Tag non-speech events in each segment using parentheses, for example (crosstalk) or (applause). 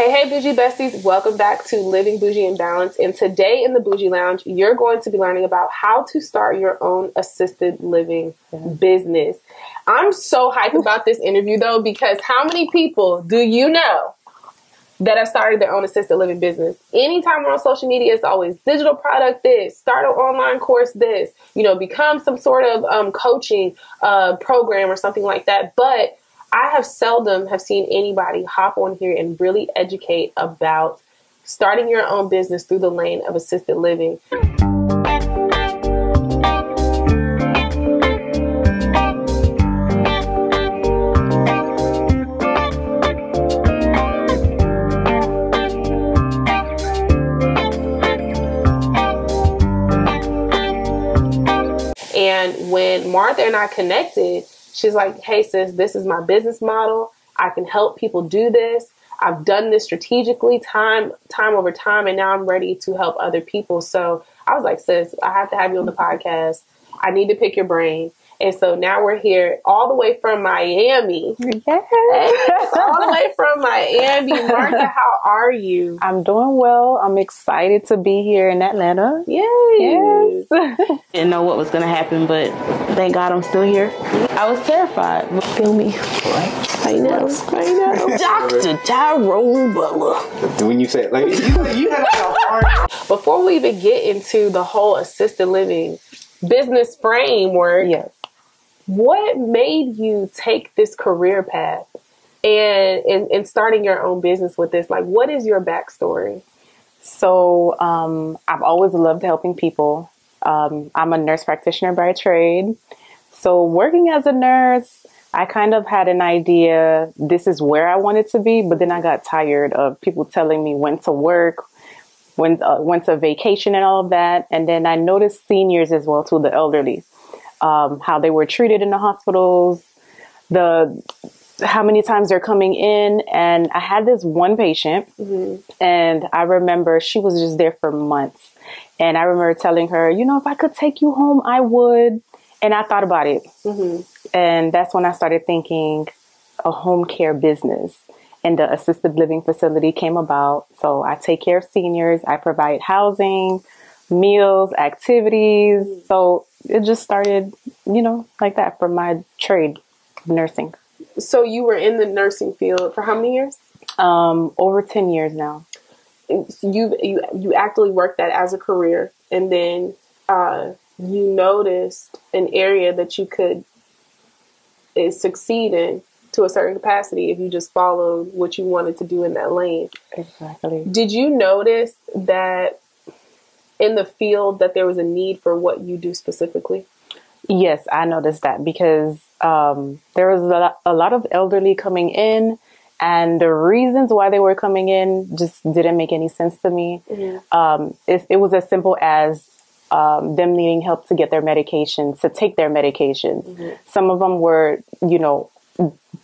Hey, hey, bougie besties. Welcome back to Living Boujee and Balance. And today in the Boujee Lounge, you're going to be learning about how to start your own assisted living business. I'm so hyped about this interview though, because how many people do you know that have started their own assisted living business? Anytime we're on social media, it's always digital product this, start an online course this, you know, become some sort of um, coaching uh, program or something like that. But I have seldom have seen anybody hop on here and really educate about starting your own business through the lane of assisted living. And when Martha and I connected, she's like, hey, sis, this is my business model. I can help people do this. I've done this strategically time time over time and now I'm ready to help other people. So I was like, sis, I have to have you on the podcast. I need to pick your brain. And so now we're here all the way from Miami. Yes. all the way from Miami. (laughs) Martha, how are you? I'm doing well. I'm excited to be here in Atlanta. Yay. Yes. Didn't know what was going to happen, but thank God I'm still here. I was terrified. Feel me? I know. I know. (laughs) Dr. Tyrone Butler. When you say like you, you had like a hard Before we even get into the whole assisted living business framework, yes. What made you take this career path and, and and starting your own business with this? Like, what is your backstory? So um, I've always loved helping people. Um, I'm a nurse practitioner by trade. So working as a nurse, I kind of had an idea this is where I wanted to be, but then I got tired of people telling me when to work, when uh, when to vacation and all of that. And then I noticed seniors as well too, the elderly, um, how they were treated in the hospitals, the how many times they're coming in. And I had this one patient, mm-hmm. and I remember she was just there for months. And I remember telling her, you know, if I could take you home, I would. And I thought about it. Mm-hmm. And that's when I started thinking a home care business. And the assisted living facility came about. So I take care of seniors, I provide housing, meals, activities. Mm-hmm. So it just started, you know, like that for my trade, nursing. So you were in the nursing field for how many years? Um, over 10 years now. You you you actually worked that as a career, and then uh, you noticed an area that you could uh, succeed in to a certain capacity if you just followed what you wanted to do in that lane. Exactly. Did you notice that in the field that there was a need for what you do specifically? Yes, I noticed that because um, there was a lot, a lot of elderly coming in, and the reasons why they were coming in just didn't make any sense to me. Um, it, it was as simple as um, them needing help to get their medications, to take their medications. Some of them were, you know,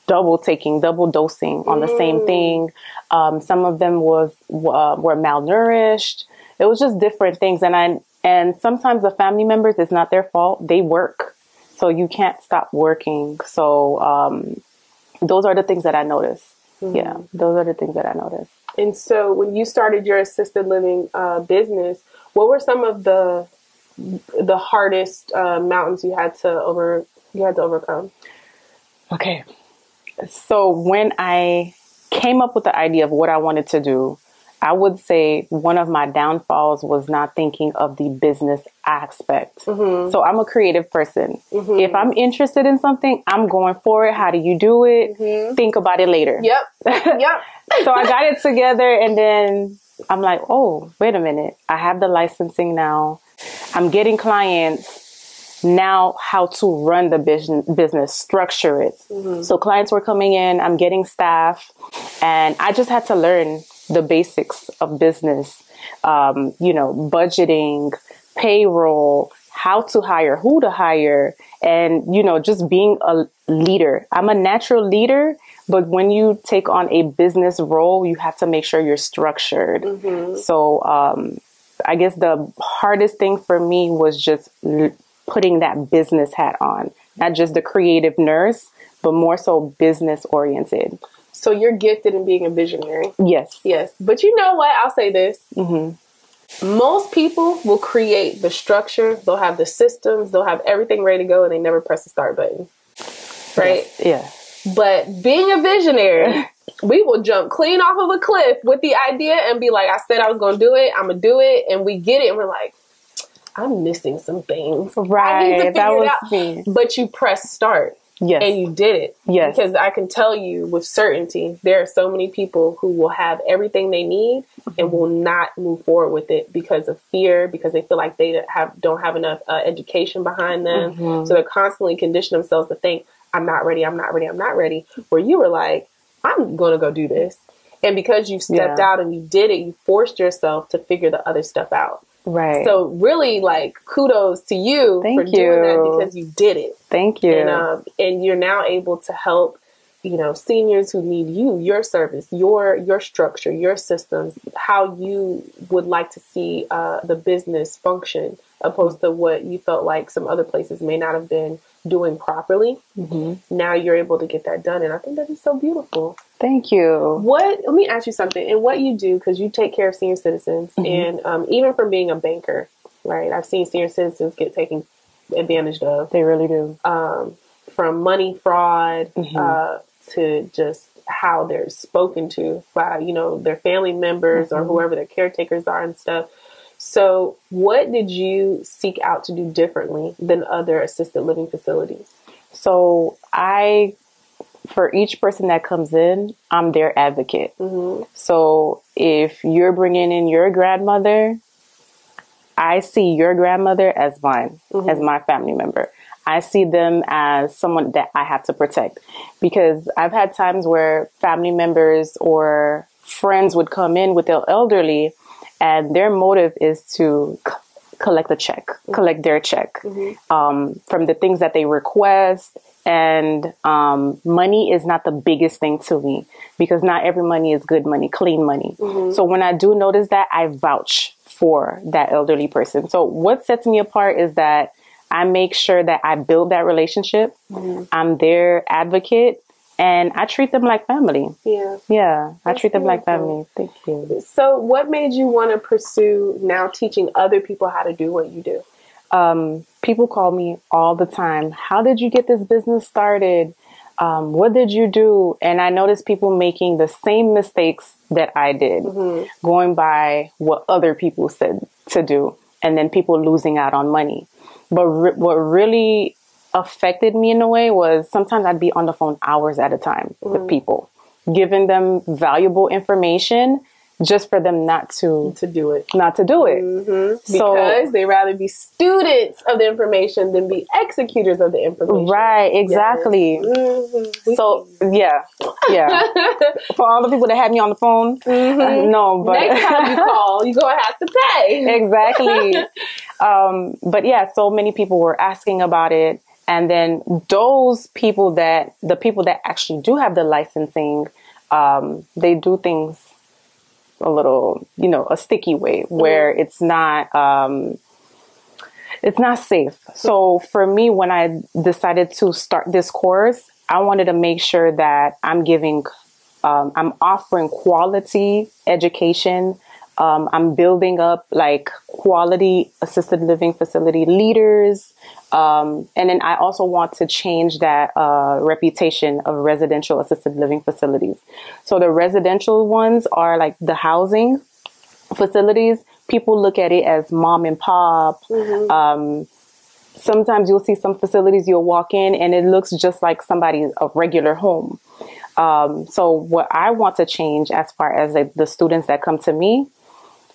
double taking, double dosing on the same thing. Um, some of them was uh, were malnourished. It was just different things, and I and sometimes the family members it's not their fault. They work, so you can't stop working. So um, those are the things that I noticed. Yeah, those are the things that I noticed. And so, when you started your assisted living uh, business, what were some of the the hardest uh, mountains you had to over you had to overcome? Okay. So when I came up with the idea of what I wanted to do, I would say one of my downfalls was not thinking of the business aspect. Mm-hmm. So I'm a creative person. Mm-hmm. If I'm interested in something, I'm going for it. How do you do it? Mm-hmm. Think about it later. Yep, (laughs) yep. so I got it together and then I'm like, oh, wait a minute. I have the licensing now. I'm getting clients. Now, how to run the business, business structure it. So clients were coming in, I'm getting staff, and I just had to learn the basics of business. Um, you know, budgeting, payroll, how to hire, who to hire, and you know, just being a leader. I'm a natural leader, but when you take on a business role, you have to make sure you're structured. So, um, I guess the hardest thing for me was just l- putting that business hat on, not just the creative nurse, but more so business oriented. So you're gifted in being a visionary. Yes. Yes. But you know what? I'll say this. hmm Most people will create the structure, they'll have the systems, they'll have everything ready to go, and they never press the start button. Right? Yeah. But being a visionary, (laughs) we will jump clean off of a cliff with the idea and be like, I said I was going to do it, I'm going to do it. And we get it, and we're like, I'm missing some things. I need to Right. figure That was out. me. But you press start Yes. and you did it. Yes. Because I can tell you with certainty, there are so many people who will have everything they need and will not move forward with it because of fear, because they feel like they have don't have enough uh, education behind them. Mhm. So they're constantly conditioning themselves to think, "I'm not ready. I'm not ready. I'm not ready." Where you were like, "I'm going to go do this," and because you stepped Yeah. out and you did it, you forced yourself to figure the other stuff out. Right. So really, like, kudos to you Thank for doing that you. because you did it Thank you. and um, and you're now able to help you know seniors who need you your service your your structure your systems how you would like to see uh, the business function opposed to what you felt like some other places may not have been doing properly hmm now you're able to get that done and i think that is so beautiful Thank you. what let me ask you something and what you do because you take care of senior citizens and um, even from being a banker right i've seen senior citizens get taken advantage of They really do. um, from money fraud Mhm. uh, to just how they're spoken to by you know their family members or Mhm. whoever their caretakers are and stuff. So, what did you seek out to do differently than other assisted living facilities? So I, for each person that comes in, I'm their advocate. hmm So if you're bringing in your grandmother, I see your grandmother as mine, Mhm. as my family member. I see them as someone that I have to protect because I've had times where family members or friends would come in with their elderly and their motive is to c- collect a check, collect their check um, from the things that they request. And um, money is not the biggest thing to me because not every money is good money, clean money. So when I do notice that, I vouch for that elderly person. So what sets me apart is that I make sure that I build that relationship. I'm their advocate and I treat them like family. Yeah. Yeah, I treat them like family. Thank you. So, what made you want to pursue now teaching other people how to do what you do? Um, people call me all the time. How did you get this business started? Um, what did you do? And I notice people making the same mistakes that I did, going by what other people said to do, and then people losing out on money. But re- what really affected me in a way was sometimes I'd be on the phone hours at a time with people, giving them valuable information just for them not to To do it. not to do it. So- Because they rather be students of the information than be executors of the information. Right, exactly. Mhm. So yeah, yeah. (laughs) For all the people that had me on the phone, uh, no, but Next time you (laughs) call, you're gonna have to pay. exactly. (laughs) Um, but yeah, so many people were asking about it, and then those people that the people that actually do have the licensing, um, they do things a little, you know, a sticky way where it's not. Um, it's not safe. So for me, when I decided to start this course, I wanted to make sure that I'm giving, um, I'm offering quality education. Um, I'm building up like quality assisted living facility leaders. Um, and then I also want to change that uh, reputation of residential assisted living facilities. So the residential ones are like the housing facilities. People look at it as mom and pop. Um, sometimes you'll see some facilities you'll walk in and it looks just like somebody's a regular home. Um, so what I want to change as far as like, the students that come to me,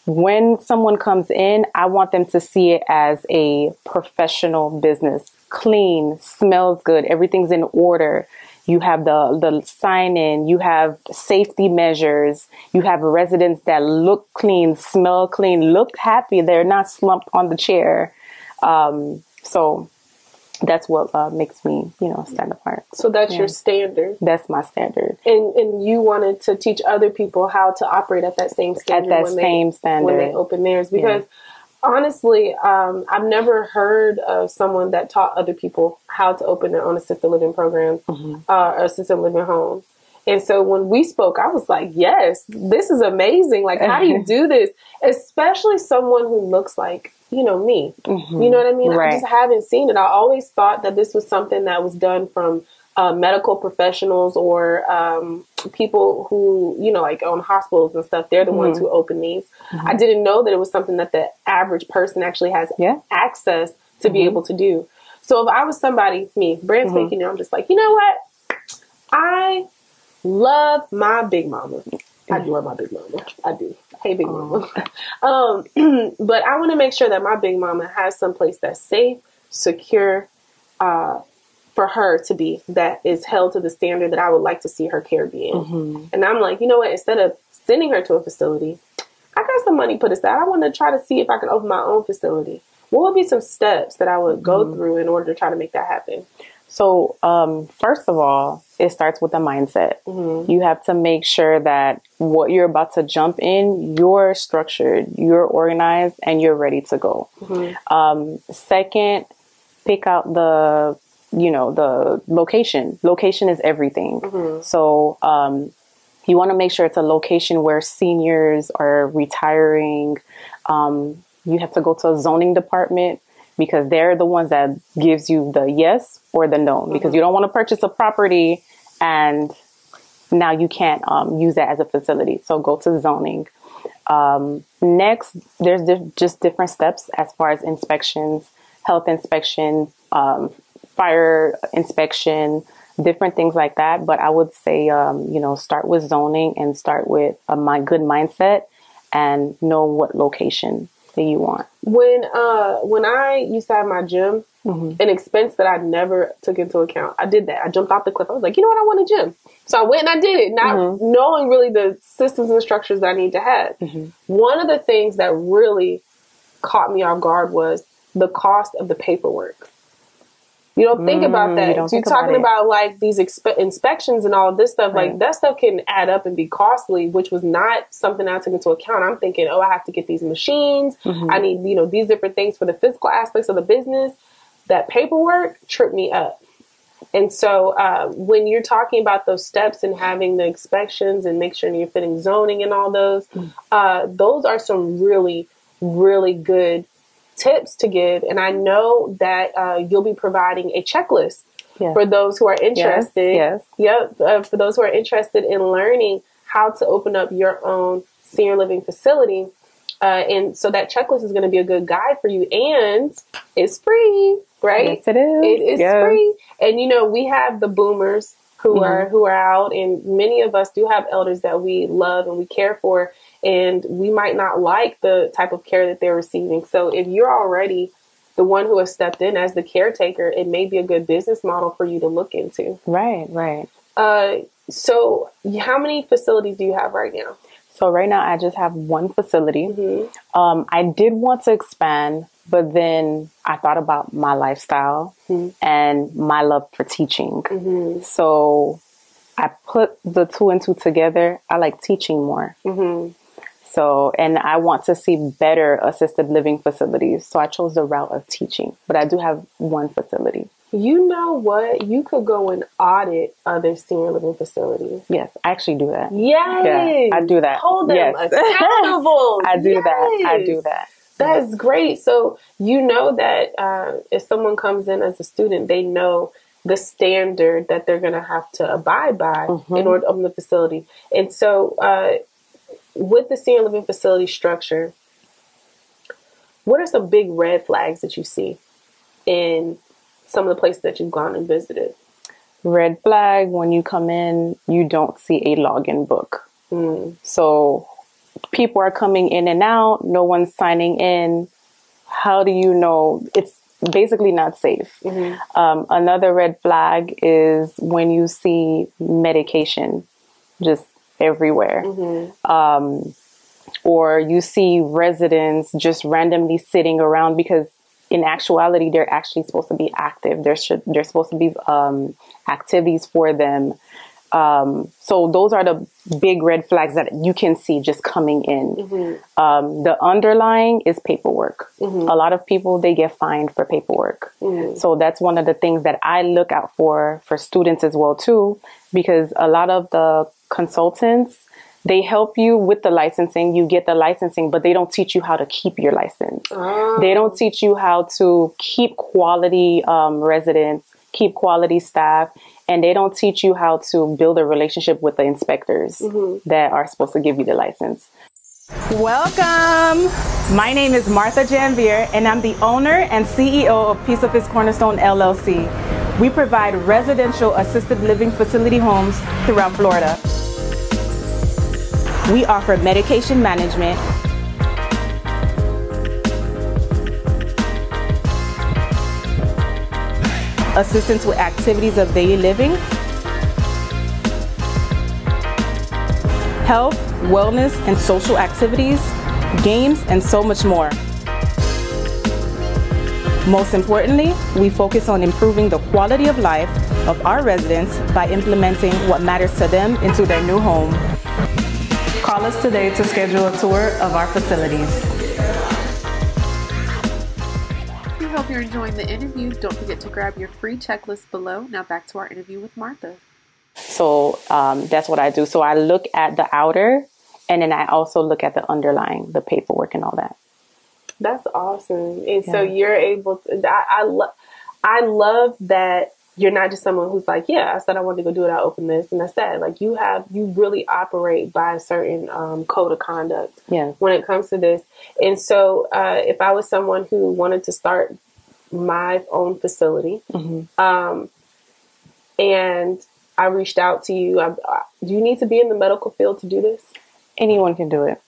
when someone comes in, I want them to see it as a professional business, clean, smells good, everything's in order. You have the the sign in, you have safety measures, you have residents that look clean, smell clean, look happy. They're not slumped on the chair. Um, so that's what uh, makes me, you know, stand apart. So that's Yeah. your standard. That's my standard. And and you wanted to teach other people how to operate at that same At standard that when same they, standard. when they open theirs because honestly um, i've never heard of someone that taught other people how to open their own assisted living program Mm-hmm. uh, or assisted living homes And so when we spoke, I was like, yes, this is amazing. Like, how do you (laughs) do this? Especially someone who looks like, you know, me. You mm-hmm. know what I mean? Right. I just haven't seen it. I always thought that this was something that was done from uh, medical professionals or um, people who, you know, like own hospitals and stuff. They're the ones mm-hmm. who open these. Mm-hmm. I didn't know that it was something that the average person actually has Yeah. access to be able to do. So if I was somebody, me, brand spanking new, I'm just like, you know what? I love my big mama. I do love my big mama. I do. Hey, big mama. (laughs) Um, (clears throat) but I want to make sure that my big mama has some place that's safe, secure, uh, for her to be that is held to the standard that I would like to see her care be in. And I'm like, you know what? Instead of sending her to a facility, I got some money put aside. I want to try to see if I can open my own facility. What would be some steps that I would go through in order to try to make that happen? So, um, first of all, it starts with the mindset. You have to make sure that what you're about to jump in, you're structured, you're organized, and you're ready to go. Um, second, pick out the you know the location. Location is everything. So, um, you want to make sure it's a location where seniors are retiring. Um, you have to go to a zoning department because they're the ones that gives you the yes or the no because you don't want to purchase a property and now you can't um, use that as a facility. So go to zoning. Um, next there's di- just different steps as far as inspections health inspection um, fire inspection different things like that. But i would say um, you know start with zoning and start with a my good mindset and know what location that you want When uh when I used to have my gym, mm-hmm. an expense that I never took into account, I did that. I jumped off the cliff. I was like, you know what, I want a gym. So I went and I did it, not mm-hmm. knowing really the systems and structures that I need to have. Mm-hmm. One of the things that really caught me off guard was the cost of the paperwork. You don't think about Mm, that. you You're talking about about like these expe- inspections and all of this stuff. Like that stuff can add up and be costly, which was not something I took into account. I'm thinking, oh, I have to get these machines. Mm-hmm. I need, you know, these different things for the physical aspects of the business. That paperwork tripped me up. And so uh, when you're talking about those steps and having the inspections and make sure you're fitting zoning and all those, Mm. uh, those are some really, really good tips to give. And I know that uh, you'll be providing a checklist Yes. for those who are interested. yes. Yep. Uh, for those who are interested in learning how to open up your own senior living facility. Uh, and so that checklist is going to be a good guide for you and it's free, right? Yes, it is. It is Yes. free. And you know, we have the boomers who Mm-hmm. are who are out and many of us do have elders that we love and we care for and we might not like the type of care that they're receiving. So if you're already the one who has stepped in as the caretaker, it may be a good business model for you to look into. Right, right. Uh, so how many facilities do you have right now? So right now I just have one facility. Mm-hmm. Um, I did want to expand, but then I thought about my lifestyle Mm-hmm. and my love for teaching. So I put the two and two together. I like teaching more. Mm-hmm. So, and I want to see better assisted living facilities. So I chose the route of teaching, but I do have one facility. You know what? You could go and audit other senior living facilities. Yes, I actually do that. Yes, Yeah, I do that. Hold them Yes. accountable. (laughs) I do that. I do that. That's great. So you know that uh, if someone comes in as a student, they know the standard that they're going to have to abide by Mm-hmm. in order to open the facility. And so, uh, with the senior living facility structure, what are some big red flags that you see in some of the places that you've gone and visited? Red flag when you come in, you don't see a login book. Mm. So people are coming in and out, no one's signing in. How do you know it's basically not safe? Mm-hmm. Um, another red flag is when you see medication just everywhere. Mm-hmm. Um, or you see residents just randomly sitting around because in actuality they're actually supposed to be active there should there's supposed to be um, activities for them Um, so those are the big red flags that you can see just coming in. Um, the underlying is paperwork. A lot of people they get fined for paperwork. So that's one of the things that I look out for for students as well too, because a lot of the consultants they help you with the licensing. You get the licensing, but they don't teach you how to keep your license. They don't teach you how to keep quality um, residents, keep quality staff, and they don't teach you how to build a relationship with the inspectors mm-hmm. that are supposed to give you the license. Welcome. My name is Martha Janvier, and I'm the owner and CEO of Peace of His Cornerstone LLC. We provide residential assisted living facility homes throughout Florida. We offer medication management, assistance with activities of daily living, health, wellness, and social activities, games, and so much more. Most importantly, we focus on improving the quality of life of our residents by implementing what matters to them into their new home. Call us today to schedule a tour of our facilities. Hope you're enjoying the interview. Don't forget to grab your free checklist below. Now back to our interview with Martha. So um, that's what I do. So I look at the outer, and then I also look at the underlying, the paperwork and all that. That's awesome. And so you're able to. I, I love. I love that you're not just someone who's like, yeah, I said I wanted to go do it. I open this, and that's that. Like you have, you really operate by a certain um, code of conduct Yeah. when it comes to this. And so, uh, if I was someone who wanted to start my own facility, um, and I reached out to you, I, I, do you need to be in the medical field to do this? Anyone can do it.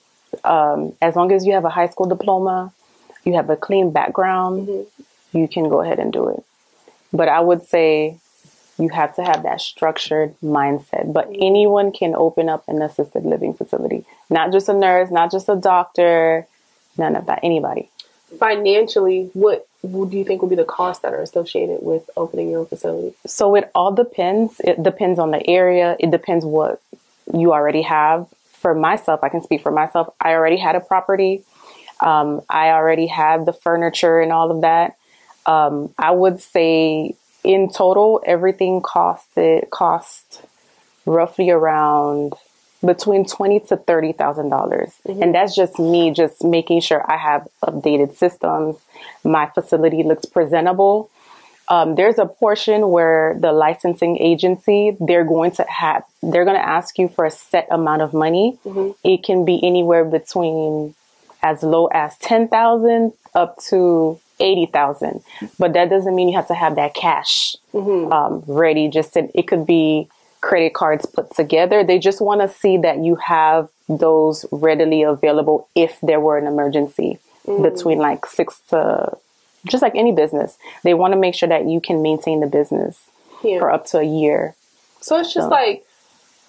Um, as long as you have a high school diploma, you have a clean background, you can go ahead and do it. But I would say you have to have that structured mindset. But anyone can open up an assisted living facility, not just a nurse, not just a doctor, none of that. Anybody. Financially, what, what do you think would be the costs that are associated with opening your own facility? So it all depends. It depends on the area. It depends what you already have. For myself, I can speak for myself. I already had a property. Um, I already had the furniture and all of that. Um, I would say in total, everything costed cost roughly around between twenty to thirty thousand dollars, and that's just me just making sure I have updated systems. My facility looks presentable. Um, there's a portion where the licensing agency they're going to have they're going to ask you for a set amount of money. It can be anywhere between as low as ten thousand up to eighty thousand, but that doesn't mean you have to have that cash um, ready. Just to, it could be credit cards put together. They just want to see that you have those readily available if there were an emergency between like six to just like any business. They want to make sure that you can maintain the business Yeah. for up to a year. So it's just So- like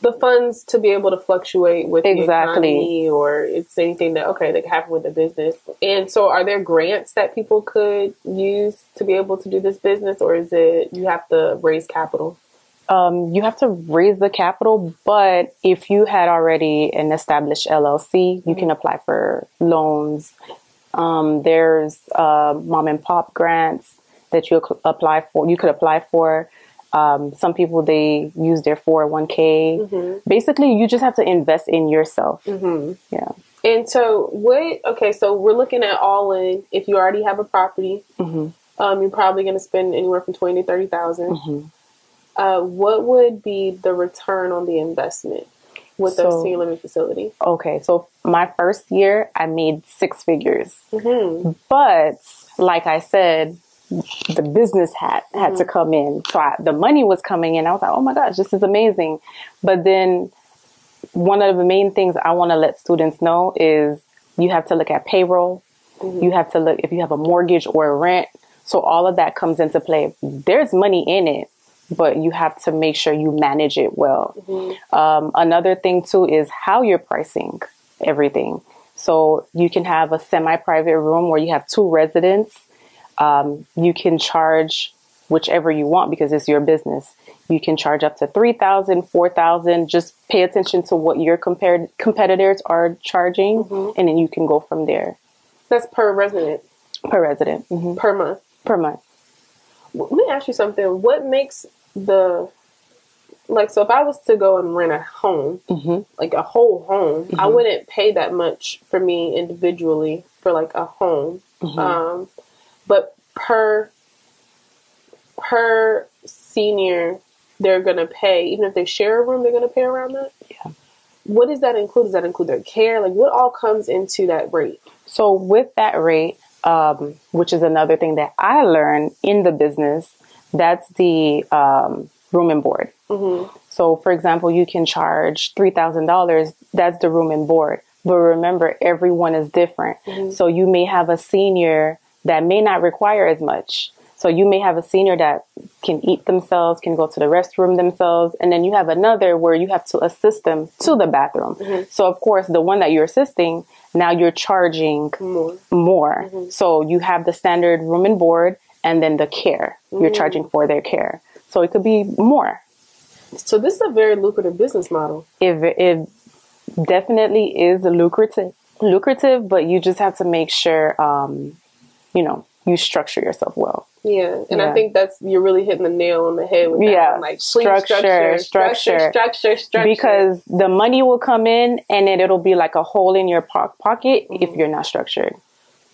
the funds to be able to fluctuate with Exactly. or it's anything that okay that can happen with the business. And so are there grants that people could use to be able to do this business or is it you have to raise capital? Um, you have to raise the capital, but if you had already an established LLC, you can apply for loans. Um, there's uh, mom and pop grants that you apply for. You could apply for. Um, some people they use their 401k. Basically, you just have to invest in yourself. Yeah. And so what okay, so we're looking at all in if you already have a property, Mm-hmm. um, you're probably gonna spend anywhere from twenty to thirty Uh, what would be the return on the investment with a So- senior living facility? Okay, so my first year, I made six figures. Mm-hmm. But like I said, the business hat had to mm. come in. So I, the money was coming in. I was like, oh my gosh, this is amazing. But then one of the main things I want to let students know is you have to look at payroll. Mm-hmm. You have to look if you have a mortgage or a rent. So all of that comes into play. There's money in it, but you have to make sure you manage it well. Mm-hmm. Um, another thing too is how you're pricing everything. So you can have a semi-private room where you have two residents. Um, you can charge whichever you want because it's your business. You can charge up to 3000 4000 Just pay attention to what your compared competitors are charging, and then you can go from there That's per resident, per resident mhm, per month. per month. Let me ask you something. What makes the like so if I was to go and rent a home, hmm like a whole home, I Mhm. wouldn't pay that much for me individually for like a home. Mhm. Um, but per per senior, they're gonna pay even if they share a room, they're gonna pay around that. Yeah. What does that include? Does that include their care? Like what all comes into that rate? So with that rate, um, which is another thing that I learned in the business, that's the um, room and board. Mm-hmm. So, for example, you can charge three thousand dollars. That's the room and board. But remember, everyone is different. Mhm. So you may have a senior that may not require as much. So you may have a senior that can eat themselves, can go to the restroom themselves, and then you have another where you have to assist them to the bathroom. Mhm. So of course, the one that you're assisting, now you're charging More. more. Mhm. So you have the standard room and board and then the care. You're Mm. charging for their care. So it could be more. So this is a very lucrative business model. It, it definitely is lucrative, lucrative, but you just have to make sure, um, you know, you structure yourself well. Yeah, and I think that's you're really hitting the nail on the head with that. Yeah. like Structure, structure, structure, structure. structure. Because the money will come in and then it'll be like a hole in your po- pocket if Mm-hmm. you're not structured.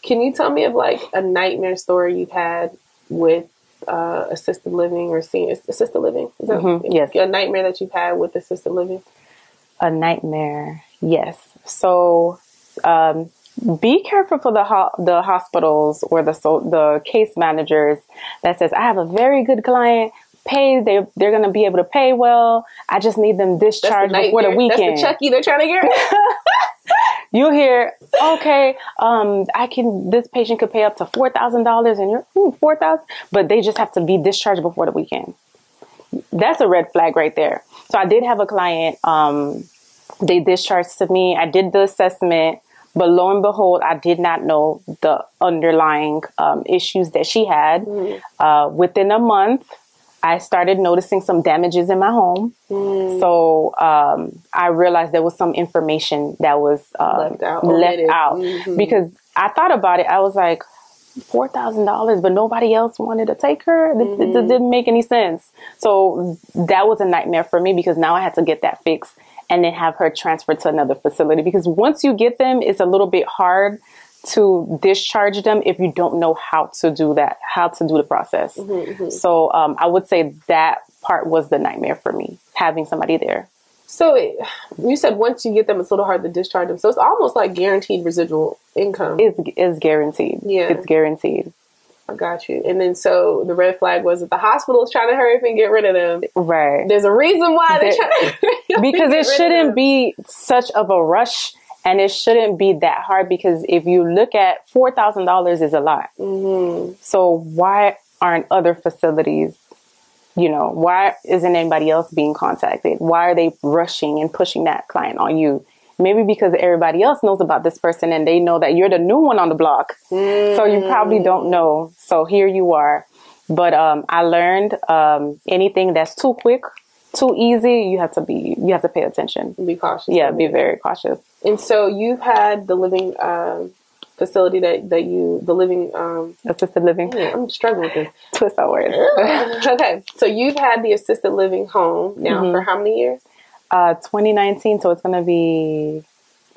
can you tell me of like a nightmare story you've had with uh, assisted living or senior assisted living? Is that Mhm, yes. a nightmare that you've had with assisted living? A nightmare, yes. So, um, be careful for the ho- the hospitals or the so- the case managers that says, "I have a very good client. Pay they they're gonna be able to pay well. I just need them discharged the before the weekend." That's the Chucky they're trying to get. (laughs) you hear, okay, um, I can, this patient could pay up to $4,000 and you're, ooh, 4000 but they just have to be discharged before the weekend. That's a red flag right there. So I did have a client, um, they discharged to me. I did the assessment, but lo and behold, I did not know the underlying um, issues that she had. Uh, within a month, I started noticing some damages in my home. So um, I realized there was some information that was um, Left out, left out. Mhm. because I thought about it. I was like, four thousand dollars, but nobody else wanted to take her. It, it- it didn't make any sense. So that was a nightmare for me because now I had to get that fixed and then have her transferred to another facility. Because once you get them, it's a little bit hard to discharge them if you don't know how to do that, how to do the process. So um, I would say that part was the nightmare for me, having somebody there. So it, you said once you get them, it's a little hard to discharge them. So it's almost like guaranteed residual income. Is is guaranteed. Yeah. it's guaranteed. I got you. And then so the red flag was that the hospital is trying to hurry up and get rid of them. Right. There's a reason why they're trying to hurry up and because it shouldn't be such of a rush and it shouldn't be that hard because if you look at $4,000 is a lot. Mhm. So why aren't other facilities, you know, why isn't anybody else being contacted? Why are they rushing and pushing that client on you? Maybe because everybody else knows about this person and they know that you're the new one on the block. So you probably don't know. So here you are. But um, I learned um, anything that's too quick, too easy, you have to be, you have to pay attention. Be cautious. Yeah, be very cautious. And so you've had the living um, facility that, that you, the living, um, Assisted living, yeah, I'm struggling with this. (laughs) twist that word. (laughs) okay, so you've had the assisted living home now Mhm. for how many years? Uh, 2019, so it's gonna be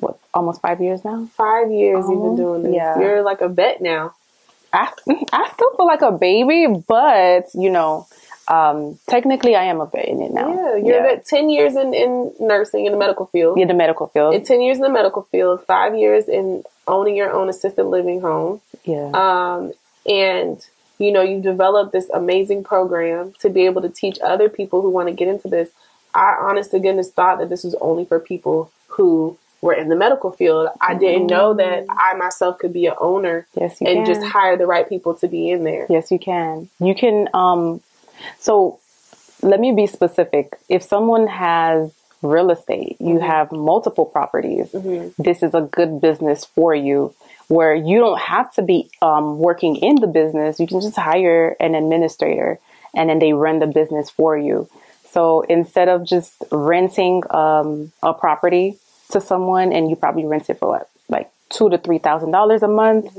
what almost five years now. Five years you've been Oh, doing this. yeah. You're like a vet now. I (laughs) I still feel like a baby, but you know, um, technically I am a vet in it now. Yeah, you're a vet. Ten years in, in nursing in the medical field. in the medical field. And ten years in the medical field. Five years in owning your own assisted living home. yeah, Um, and you know, you developed this amazing program to be able to teach other people who want to get into this. I honest to goodness thought that this was only for people who were in the medical field. I didn't know that I myself could be an owner yes, and can. just hire the right people to be in there. Yes, you can. You can. Um, so let me be specific. If someone has real estate, you have multiple properties, this is a good business for you where you don't have to be um, working in the business. You can just hire an administrator and then they run the business for you. So instead of just renting um, a property to someone, and you probably rent it for what, like two to three thousand dollars a month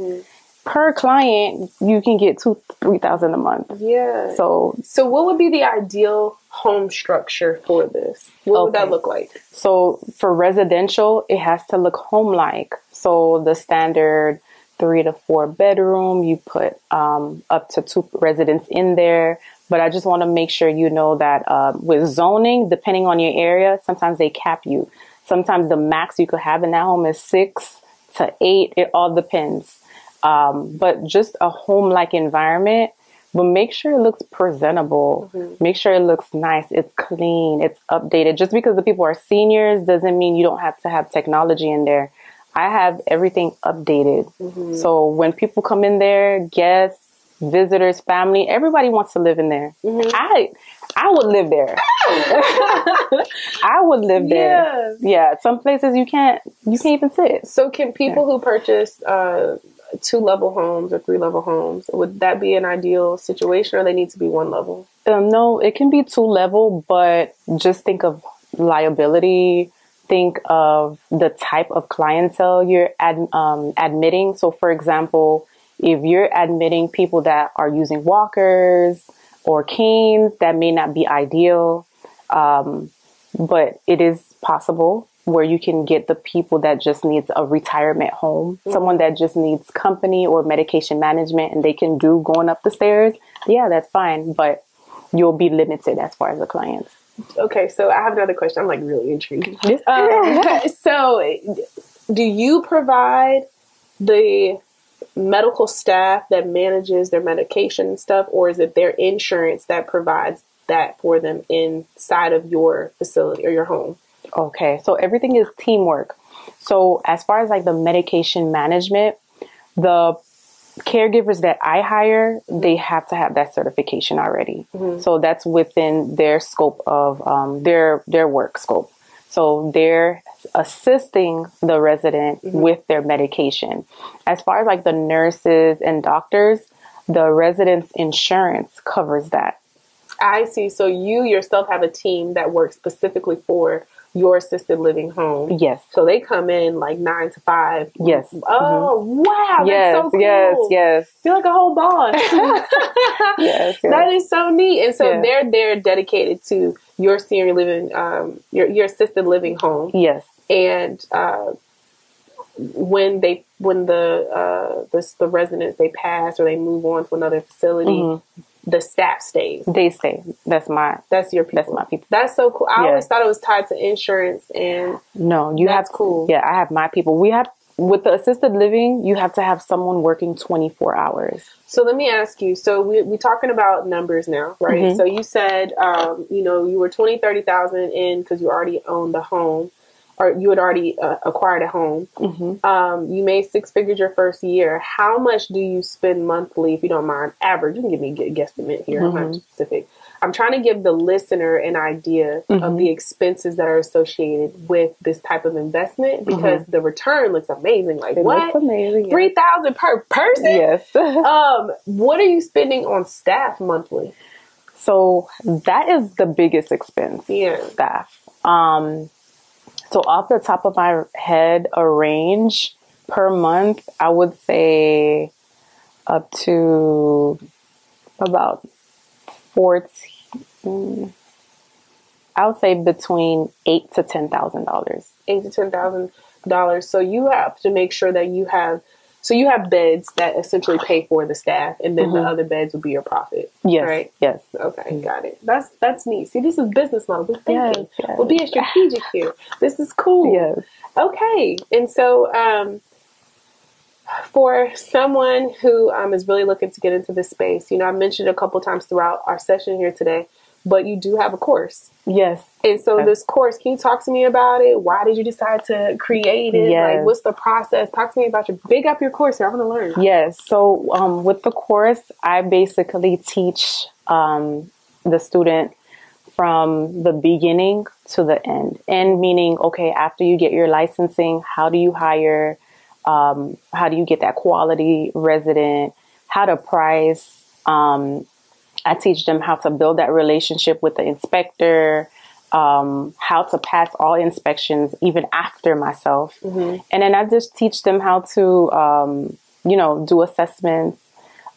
per client, you can get two three thousand a month. Yeah. So So, what would be the ideal home structure for this? What would that look like? So for residential, it has to look home like. So the standard three to four bedroom, you put um, up to two residents in there. But I just want to make sure you know that um, with zoning, depending on your area, sometimes they cap you. Sometimes the max you could have in that home is six to eight. It all depends. Um, but just a home like environment, but make sure it looks presentable. Make sure it looks nice. It's clean. It's updated. Just because the people are seniors doesn't mean you don't have to have technology in there. I have everything updated. So when people come in there, guests, visitors, family, everybody wants to live in there. I I would live there. (laughs) I would live there. Yeah, some places you can't you can't even sit. So, can people who purchase uh, two level homes or three level homes, would that be an ideal situation or they need to be one level? Um, no, it can be two level, but just think of liability. Think of the type of clientele you're ad, um, admitting. So, for example, if you're admitting people that are using walkers or canes, that may not be ideal. Um, but it is possible where you can get the people that just needs a retirement home, someone that just needs company or medication management and they can do going up the stairs. Yeah, that's fine, but you'll be limited as far as the clients. Okay, so I have another question. I'm like really intrigued. Um, (laughs) so, do you provide the medical staff that manages their medication and stuff, or is it their insurance that provides that for them inside of your facility or your home? Okay, so everything is teamwork. So as far as like the medication management, the caregivers that I hire, they have to have that certification already. So that's within their scope of um, their their work scope. So they're assisting the resident mm-hmm. with their medication. As far as like the nurses and doctors, the resident's insurance covers that. I see. So you yourself have a team that works specifically for your assisted living home. Yes. So they come in like nine to five. Yes. Oh wow! Mm-hmm. That's Yes, so cool. yes, yes, Feel like a whole boss. (laughs) (laughs) yes, That yes. is so neat. And so Yeah. they're they're dedicated to your senior living, um, your your assisted living home. yes. And uh, when they when the uh, the the residents they pass or they move on to another facility, Mm-hmm. the staff stays. They stay. that's my That's your people. That's my people. That's so cool. I Yeah. always thought it was tied to insurance and no. You That's have cool. Yeah, I have my people. We have with the assisted living. You have to have someone working twenty four hours. So let me ask you. So we we talking about numbers now, right? Mhm. So you said, um, you know, you were twenty, thirty thousand in because you already owned the home, or you had already uh, acquired a home. Mm-hmm. Um, you made six figures your first year. How much do you spend monthly, if you don't mind? Average. You can give me a guesstimate here. I'm not specific. I'm trying to give the listener an idea of Mhm. the expenses that are associated with this type of investment because the return looks amazing. Like It what? looks amazing. Three thousand per person? Yes. (laughs) Um, what are you spending on staff monthly? so that is the biggest expense. Yeah. Staff. Um. So off the top of my head, a range per month, I would say up to about fourteen. I would say between eight to ten thousand dollars. Eight to ten thousand dollars. So you have to make sure that you have so you have beds that essentially pay for the staff and then the Mhm. other beds would be your profit. Yes. Right. Yes. Okay, got it. That's that's neat. See, this is business model. We're thinking. Yes, yes. We're being strategic here. This is (laughs) cool. Yes. Okay. And so um for someone who um, is really looking to get into this space, you know, I mentioned a couple times throughout our session here today, but you do have a course. Yes. And so Okay. this course, can you talk to me about it? Why did you decide to create it? Yes. Like what's the process? Talk to me about your big up your course here. I want to learn. Yes. So um, with the course, I basically teach um, the student from the beginning to the end. And meaning, okay, after you get your licensing, how do you hire? Um, how do you get that quality resident? How to price? Um, I teach them how to build that relationship with the inspector, um, how to pass all inspections even after myself. And then I just teach them how to, um, you know, do assessments,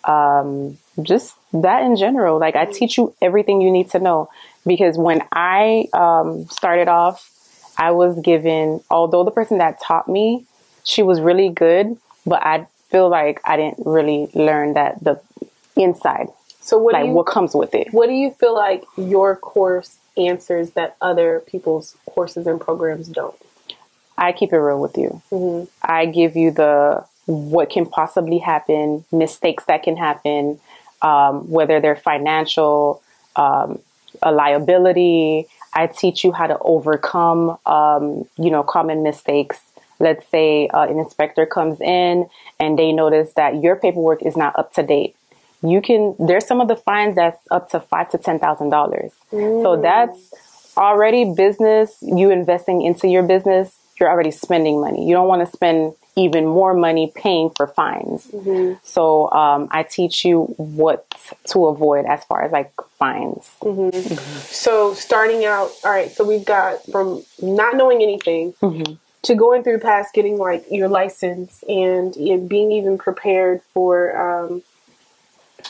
um, just that in general. Like I teach you everything you need to know because when I um, started off, I was given, although the person that taught me, she was really good, but I feel like I didn't really learn that the inside, So what like you what comes with it. what do you feel like your course answers that other people's courses and programs don't? I keep it real with you. I give you the what can possibly happen, mistakes that can happen, um, whether they're financial, um, a liability. I teach you how to overcome, um, you know, common mistakes. Let's say uh, an inspector comes in and they notice that your paperwork is not up to date. You can. There's some of the fines that's up to five to ten thousand dollars. So mm. that's already business. You investing into your business. You're already spending money. You don't want to spend even more money paying for fines. Mm-hmm. So um, I teach you what to avoid as far as like fines. Mm-hmm. Mm-hmm. So starting out, all right. So we've got from not knowing anything to going through past getting like your license and being even prepared for um,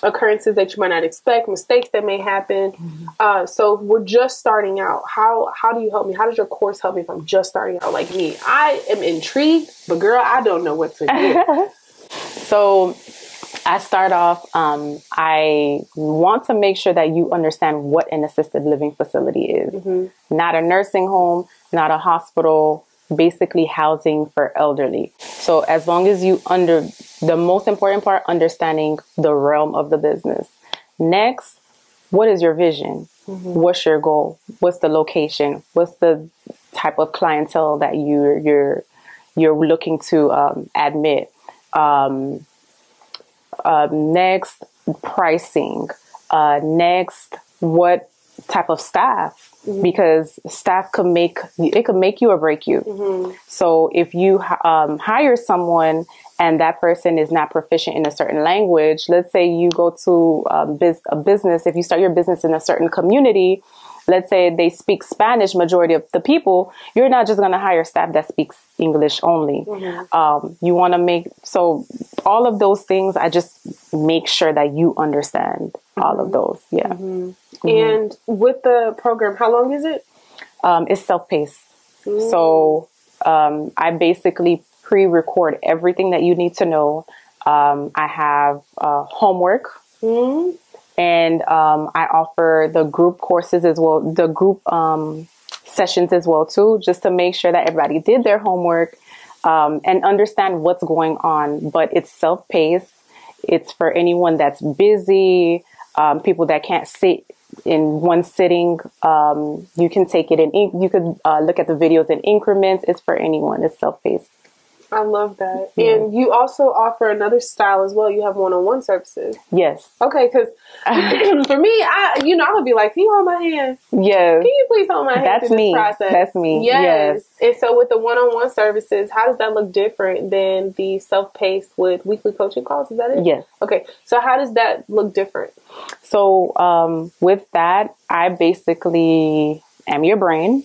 occurrences that you might not expect, mistakes that may happen. Uh, so we're just starting out. How how do you help me? How does your course help me if I'm just starting out like me? I am intrigued, but girl, I don't know what to do. (laughs) So I start off, um, I want to make sure that you understand what an assisted living facility is. Not a nursing home, not a hospital, basically housing for elderly. So as long as you under the most important part, understanding the realm of the business. Next, what is your vision? What's your goal? What's the location? What's the type of clientele that you're you're you're looking to um, admit? Um, uh, next, pricing. Uh, next, what type of staff? Because staff could make it could make you or break you. So if you um, hire someone and that person is not proficient in a certain language, let's say you go to um, biz- a business, if you start your business in a certain community, let's say they speak Spanish, majority of the people, you're not just going to hire staff that speaks English only. Um, you want to make so all of those things. I just make sure that you understand all of those. Yeah, And with the program, how long is it? um, it's self paced. So um, I basically pre record everything that you need to know. Um, I have uh, homework. And um, I offer the group courses as well, the group um, sessions as well too, just to make sure that everybody did their homework um, and understand what's going on. But it's self paced. It's for anyone that's busy, um, people that can't sit in one sitting. Um, you can take it in. You could uh, look at the videos in increments. It's for anyone. It's self paced. I love that. And you also offer another style as well. You have one-on-one services. Yes. Okay, because (laughs) for me, I you know I would be like, "Can you hold my hand? Yes. Can you please hold my hand That's me. process?" That's me. Yes. And so with the one-on-one services, how does that look different than the self-paced with weekly coaching calls? Is that it? Yes. Okay. So how does that look different? So um, with that, I basically am your brain.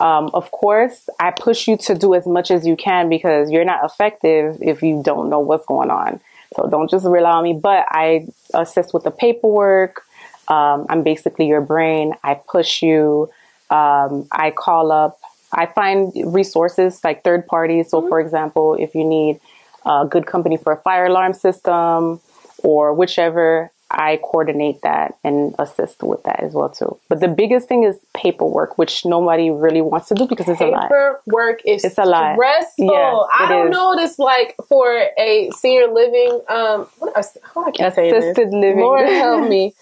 Um, of course, I push you to do as much as you can because you're not effective if you don't know what's going on. So don't just rely on me. But I assist with the paperwork. Um, I'm basically your brain. I push you. Um, I call up. I find resources like third parties. So, for example, if you need a good company for a fire alarm system or whichever, I coordinate that and assist with that as well too. But the biggest thing is paperwork, which nobody really wants to do because it's a lot. Paperwork is It's a lot. stressful. Yeah, I don't is. know this like for a senior living. Um, what, how I this? Assisted living. Lord (laughs) help me.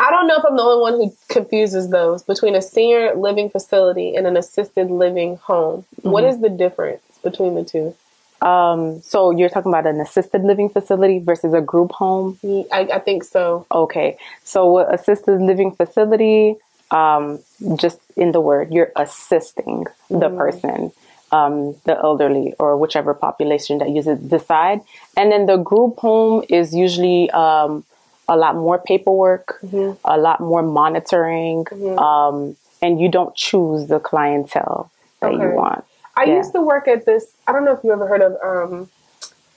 I don't know if I'm the only one who confuses those between a senior living facility and an assisted living home. What Mm-hmm. is the difference between the two? Um, so you're talking about an assisted living facility versus a group home. I, I think so. Okay. So with assisted living facility, um, just in the word, you're assisting the person, um, the elderly or whichever population that you decide. And then the group home is usually, um, a lot more paperwork, Mm-hmm. a lot more monitoring, um, and you don't choose the clientele that Okay. you want. I Yeah. used to work at this. I don't know if you ever heard of um,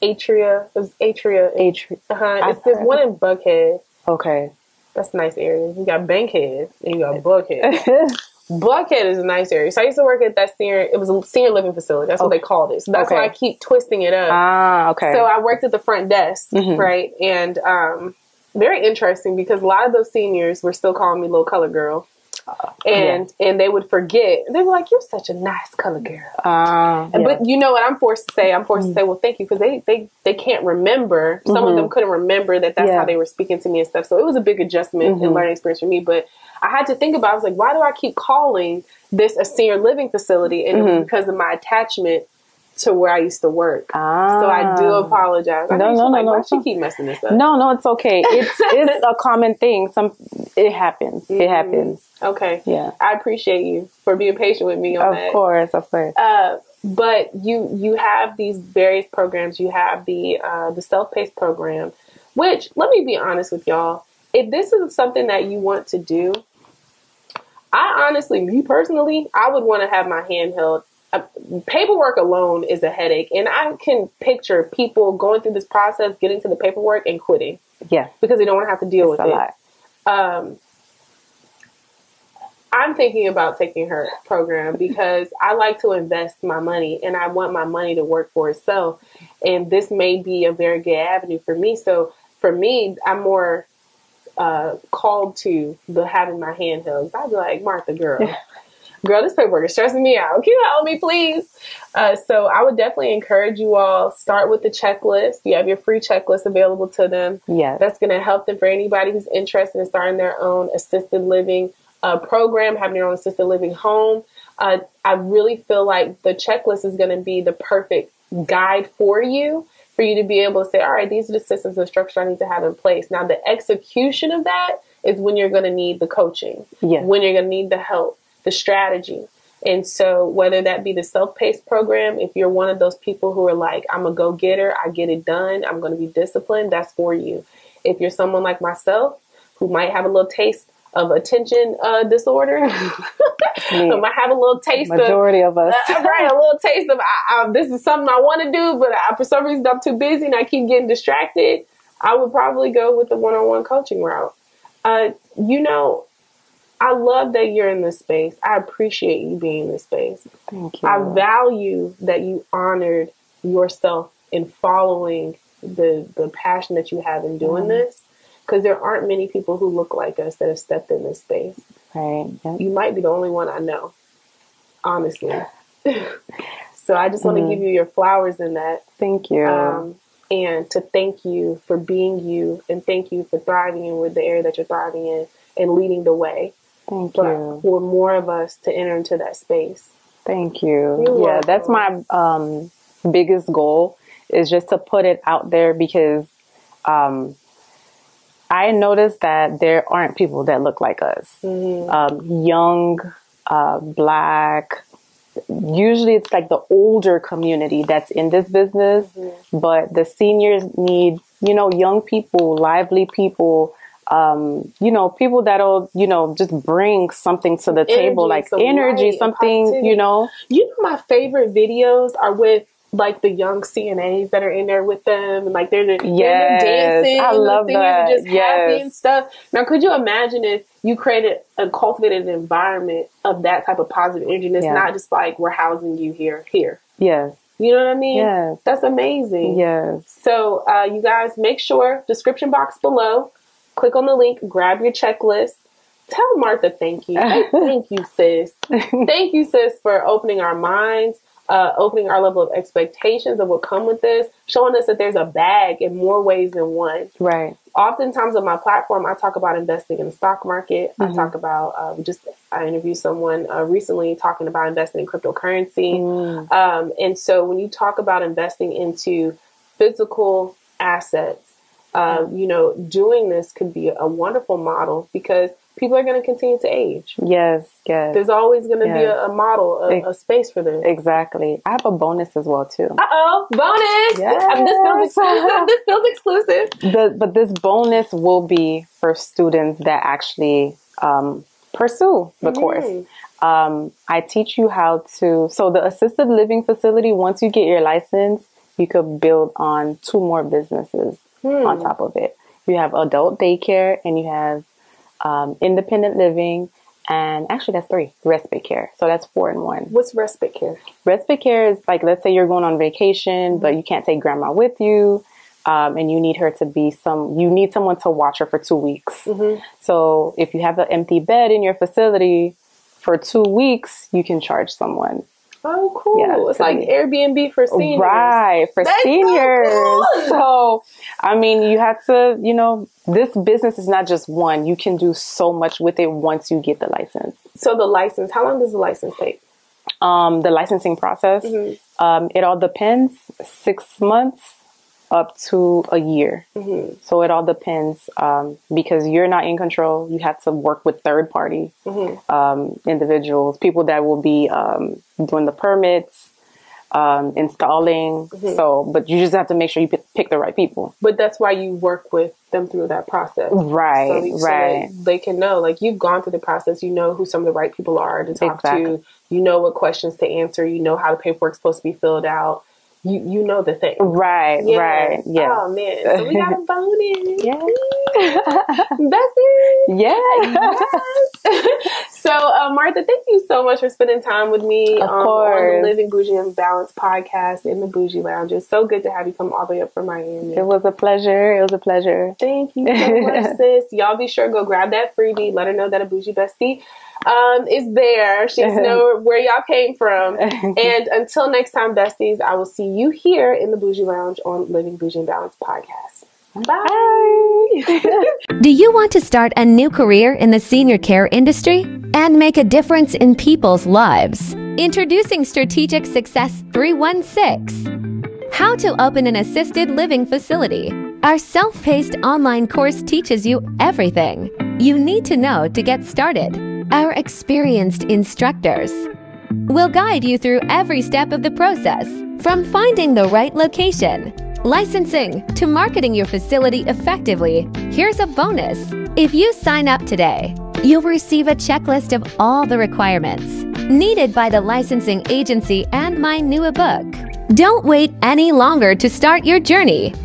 Atria. It was Atria. Age, Uh-huh. I've It's, heard one in Buckhead. okay. That's a nice area. You got Bankhead and you got Buckhead. (laughs) Buckhead is a nice area. So I used to work at that senior. It was a senior living facility. That's what they called it. So that's why I keep twisting it up. ah, okay. So I worked at the front desk, Mhm. right? And um, very interesting because a lot of those seniors were still calling me little color girl. And and they would forget. They were like, "You're such a nice color girl." Ah, yeah. But you know what I'm forced to say? I'm forced to say, well, thank you, because they, they, they can't remember. Some of Mhm. them couldn't remember that that's Yeah. how they were speaking to me and stuff. So it was a big adjustment and Mhm. learning experience for me. But I had to think about, I was like, why do I keep calling this a senior living facility? And it was because of my attachment to where I used to work. ah. So I do apologize. I No, no, no, like, no, why she keep messing this up? No, no, it's okay. It's (laughs) it's a common thing. Some it happens. It Mhm. happens. Okay. Yeah. I appreciate you for being patient with me on Of that. course, of course. Uh, but you you have these various programs. You have the uh, the self paced program, which let me be honest with y'all. If this is something that you want to do, I honestly, me personally, I would want to have my hand held. Uh, paperwork alone is a headache, and I can picture people going through this process, getting to the paperwork, and quitting Yeah, because they don't want to have to deal it's with a it lot. um, I'm thinking about taking her program because I like to invest my money and I want my money to work for itself. And this may be a very good avenue for me. So for me, I'm more uh, called to the having my handhelds. I'd be like, Martha, girl, (laughs) girl, this paperwork is stressing me out. Can you help me, please? Uh, so I would definitely encourage you all start with the checklist. You have your free checklist available to them Yes. that's going to help them for anybody who's interested in starting their own assisted living uh, program, having their own assisted living home. Uh, I really feel like the checklist is going to be the perfect guide for you, for you to be able to say, all right, these are the systems and structure I need to have in place. Now, the execution of that is when you're going to need the coaching, Yes. when you're going to need the help, the strategy. And so, whether that be the self paced program, if you're one of those people who are like, I'm a go getter, I get it done, I'm going to be disciplined, that's for you. If you're someone like myself who might have a little taste of attention uh, disorder, (laughs) who might have a little taste of Majority of us. uh, right, a little taste of I, I, this is something I want to do, but I, for some reason I'm too busy and I keep getting distracted. I would probably go with the one-on-one coaching route. Uh, you know, I love that you're in this space. I appreciate you being in this space. Thank you. I value that you honored yourself in following the the passion that you have in doing Mhm. this. Because there aren't many people who look like us that have stepped in this space right. Yeah. you might be the only one I know, honestly. (laughs) so I just want to Mhm. give you your flowers in that, Thank you. um, and to thank you for being you, and thank you for thriving in with the area that you're thriving in and leading the way. Thank But you. for more of us to enter into that space. Thank you. You're yeah, that's my um, biggest goal is just to put it out there because um, I noticed that there aren't people that look like us. Mhm. Um, young, uh, black. Usually, it's like the older community that's in this business, but the seniors need, you know, young people, lively people. Um, you know, people that'll, you know, just bring something to the table, like some energy, something, positivity. you know. You know, my favorite videos are with like the young CNAs that are in there with them, and like they're, they're Yes, dancing. I love singers that. Are just happy and stuff. Now, could you imagine if you created a cultivated an environment of that type of positive energy? And it's Yeah. not just like we're housing you here, here. Yes, You know what I mean? yes, That's amazing. yes. So, uh, you guys, make sure description box below. Click on the link, grab your checklist. Tell Martha thank you. (laughs) Thank you, sis. thank you, sis, for opening our minds, uh, opening our level of expectations of what come with this, showing us that there's a bag in more ways than one. Right. Oftentimes on my platform, I talk about investing in the stock market. I Mhm. talk about uh, just I interviewed someone uh, recently talking about investing in cryptocurrency. Mm, Um, and so when you talk about investing into physical assets, uh, you know, doing this could be a wonderful model because people are going to continue to age. Yes, yes. There's always going to be a, a model, a, a space for this. Exactly. I have a bonus as well too. Uh oh, bonus! Yes. Um, this feels exclusive. This feels exclusive. The, but this bonus will be for students that actually um, pursue the course. Mm. Um, I teach you how to. So the assisted living facility, once you get your license, you could build on two more businesses Hmm. on top of it. You have adult daycare and you have um, independent living, and actually that's three respite care. So that's four in one. What's respite care? Respite care is like, let's say you're going on vacation, but you can't take grandma with you. Um, and you need her to be some, you need someone to watch her for two weeks. Mm-hmm. So if you have an empty bed in your facility for two weeks, you can charge someone. Oh, cool. Yeah, it's like pretty- Airbnb for seniors. Right, for That's so seniors. cool. So, I mean, you have to, you know, this business is not just one. You can do so much with it once you get the license. So the license, how long does the license take? Um, the licensing process, Mm-hmm. um, it all depends. Six months up to a year. Mm-hmm. So it all depends um, because you're not in control. You have to work with third party Mm-hmm. um, individuals, people that will be um, doing the permits, um, installing. Mm-hmm. So, but you just have to make sure you pick, pick the right people. But that's why you work with them through that process. Right, so, so right. that they can know, like you've gone through the process, you know who some of the right people are to talk Exactly. to, you know what questions to answer, you know how the paperwork's supposed to be filled out. You you know the thing. Right, right, yeah. Oh man. So we got a (laughs) bonus. Yeah. Bestie. Yeah. So, uh, Martha, thank you so much for spending time with me um, on the Living Boujee and Balance podcast in the Boujee Lounge. It's so good to have you come all the way up from Miami. It was a pleasure. It was a pleasure. Thank you so (laughs) much, sis. Y'all be sure go grab that freebie. Let her know that a bougie bestie um, is there. She to know (laughs) where y'all came from. (laughs) And until next time, besties, I will see you here in the Boujee Lounge on Living Boujee and Balance podcast. Bye. (laughs) Do you want to start a new career in the senior care industry and make a difference in people's lives? Introducing Strategic Success 316. How to open an assisted living facility. Our self paced online course teaches you everything you need to know to get started. Our experienced instructors will guide you through every step of the process from finding the right location, licensing, to marketing your facility effectively. Here's a bonus. If you sign up today, you'll receive a checklist of all the requirements needed by the licensing agency and my new book. Don't wait any longer to start your journey.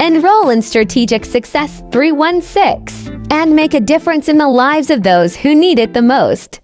Enroll in Strategic Success 316 and make a difference in the lives of those who need it the most.